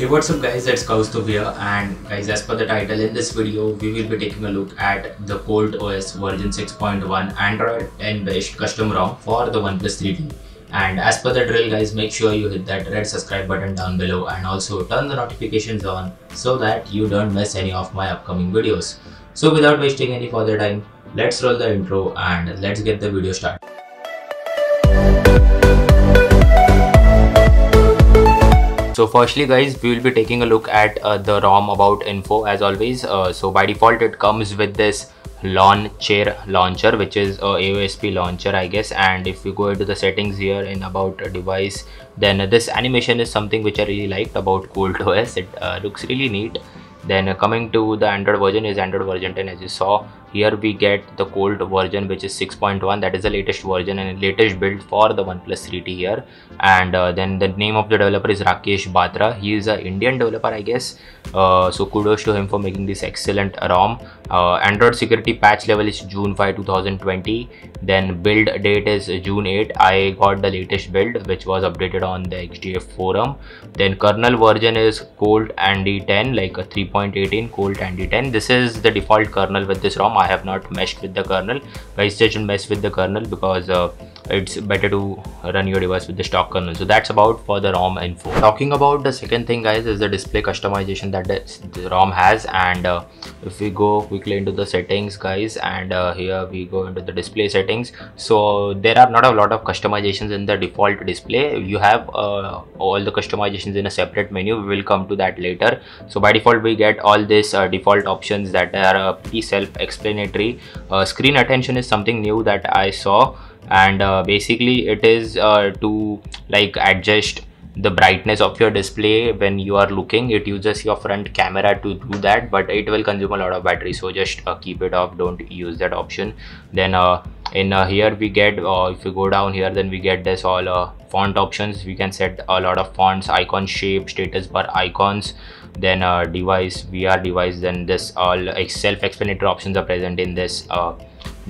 Hey what's up guys it's Kaustubh here and guys as per the title in this video we will be taking a look at the Colt OS version 6.1 Android 10 based custom ROM for the OnePlus 3T and as per the drill guys make sure you hit that red subscribe button down below and also turn the notifications on so that you don't miss any of my upcoming videos. So without wasting any further time let's roll the intro and let's get the video started. So firstly guys, we will be taking a look at uh, the ROM about info as always. Uh, so by default it comes with this Lawnchair launcher which is a AOSP launcher I guess and if we go into the settings here in about a device then this animation is something which I really liked about Colt OS. It uh, looks really neat. Then uh, coming to the Android version is Android version 10 as you saw here we get the Colt version which is 6.1 that is the latest version and latest build for the OnePlus 3T here. And uh, then the name of the developer is Rakesh Batra. He is an Indian developer I guess. Uh, so kudos to him for making this excellent ROM. Uh, Android security patch level is June 5 2020 then build date is June 8 I got the latest build which was updated on the XDA forum. Then kernel version is Colt Andy 10 like a 3.18 Colt Andy 10 this is the default kernel with this ROM I have not meshed with the kernel. Guys shouldn't mess with the kernel because uh, it's better to run your device with the stock kernel. So that's about for the rom info. Talking about the second thing guys is the display customization that the rom has. And uh, if we go quickly into the settings guys and uh, here we go into the display settings. So there are not a lot of customizations in the default display. You have uh, all the customizations in a separate menu. We will come to that later. So by default we get all these uh, default options that are uh, pretty self-explanatory. Uh, screen attention is something new that i saw and uh, basically it is uh, to like adjust the brightness of your display when you are looking. It uses your front camera to do that but it will consume a lot of battery. So just uh, keep it off. Don't use that option. Then uh, in uh, here we get if you go down here then we get this all font options. We can set a lot of fonts icon shape status bar icons. Then uh, device vr device. Then this all self-explanatory options are present in this uh,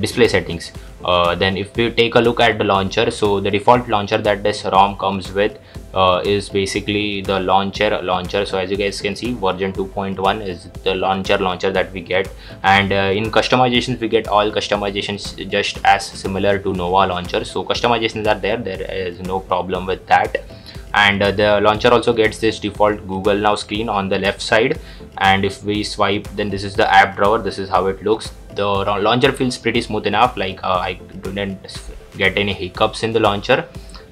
display settings. Uh, then if we take a look at the launcher so the default launcher that this rom comes with uh, is basically the Lawnchair launcher. So as you guys can see version 2.1 is the Lawnchair launcher that we get. And uh, in customizations we get all customizations just as similar to nova launcher. So customizations are there there is no problem with that. And uh, the launcher also gets this default google now screen on the left side. And if we swipe then this is the app drawer. This is how it looks the launcher feels pretty smooth enough like uh, i didn't get any hiccups in the launcher.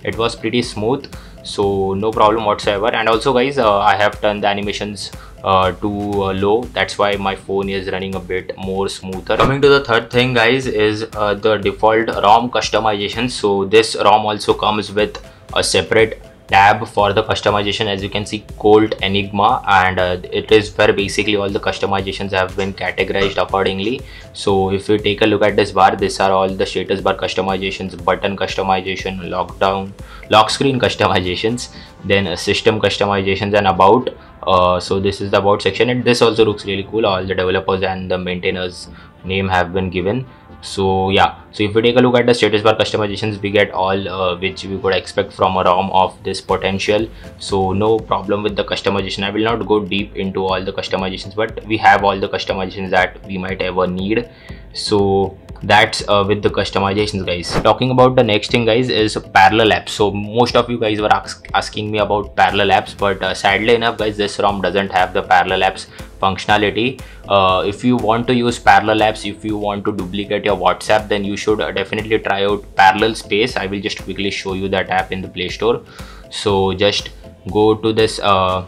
It was pretty smooth so no problem whatsoever. And also guys uh, i have turned the animations uh, to uh, low. That's why my phone is running a bit more smoother. Coming to the third thing guys is uh, the default rom customization. So this rom also comes with a separate tab for the customization as you can see Colt Enigma and uh, it is where basically all the customizations have been categorized accordingly. So if you take a look at this bar these are all the status bar customizations button customization lockdown lock screen customizations then uh, system customizations and about uh, so this is the about section. And this also looks really cool. All the developers and the maintainers name have been given so yeah. So if we take a look at the status bar customizations we get all uh, which we could expect from a rom of this potential. So no problem with the customization. I will not go deep into all the customizations but we have all the customizations that we might ever need. So that's uh, with the customizations guys. Talking about the next thing guys is parallel apps. So most of you guys were ask asking me about parallel apps but uh, sadly enough guys this rom doesn't have the parallel apps functionality. Uh, if you want to use parallel apps if you want to duplicate your whatsapp then you should definitely try out parallel space. I will just quickly show you that app in the play store. So just go to this uh,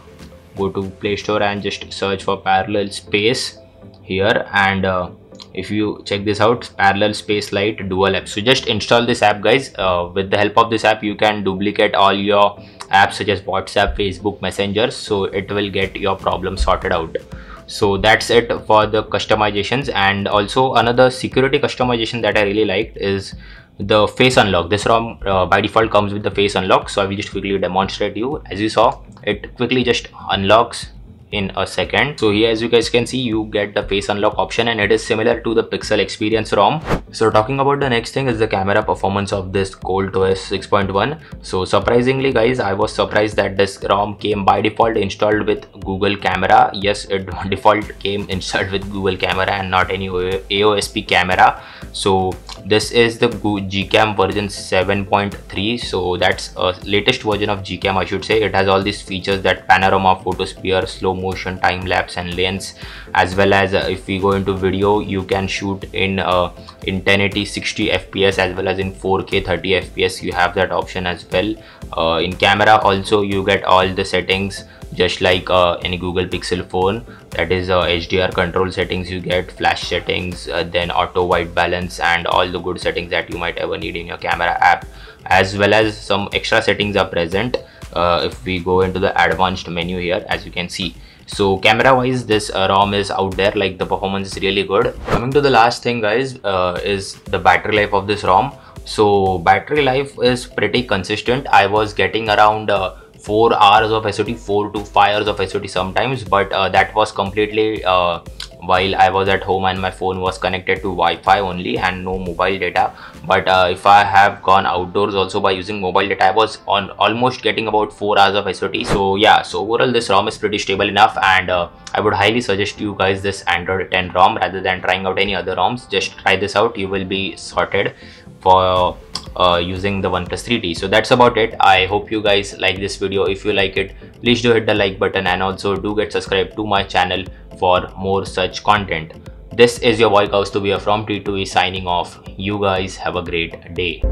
go to play store and just search for parallel space here. And uh, if you check this out parallel space Lite dual app. So just install this app guys. Uh, with the help of this app you can duplicate all your apps such as whatsapp facebook messenger. So it will get your problem sorted out so that's it for the customizations. And also another security customization that i really liked is the face unlock. This rom uh, by default comes with the face unlock. So i will just quickly demonstrate you. As you saw it quickly just unlocks in a second. So here as you guys can see you get the face unlock option and it is similar to the pixel experience rom. So talking about the next thing is the camera performance of this ColtOS 6.1 so surprisingly guys i was surprised that this rom came by default installed with google camera. Yes it default came installed with google camera and not any aosp camera so this is the gcam version 7.3 so that's a latest version of gcam i should say. It has all these features that panorama photosphere slow motion time lapse and lens as well as uh, if we go into video you can shoot in uh, in 1080 60 fps as well as in 4k 30 fps you have that option as well. Uh, in camera also you get all the settings just like uh, any google pixel phone that is uh, hdr control settings you get flash settings uh, then auto white balance and all the good settings that you might ever need in your camera app as well as some extra settings are present uh, if we go into the advanced menu here as you can see. So camera wise this uh, rom is out there like the performance is really good. Coming to the last thing guys uh, is the battery life of this rom. So battery life is pretty consistent. I was getting around uh, 4 hours of SOT 4 to 5 hours of SOT sometimes but uh, that was completely uh, while I was at home and my phone was connected to Wi-Fi only and no mobile data. But uh, if I have gone outdoors also by using mobile data I was on almost getting about 4 hours of SOT so yeah so overall this ROM is pretty stable enough and uh, I would highly suggest you guys this Android 10 ROM rather than trying out any other ROMs. Just try this out. You will be sorted for uh, using the OnePlus 3T. So that's about it. I hope you guys like this video. If you like it, please do hit the like button and also do get subscribed to my channel for more such content. This is your boy Kaustubia from T2E signing off. You guys have a great day.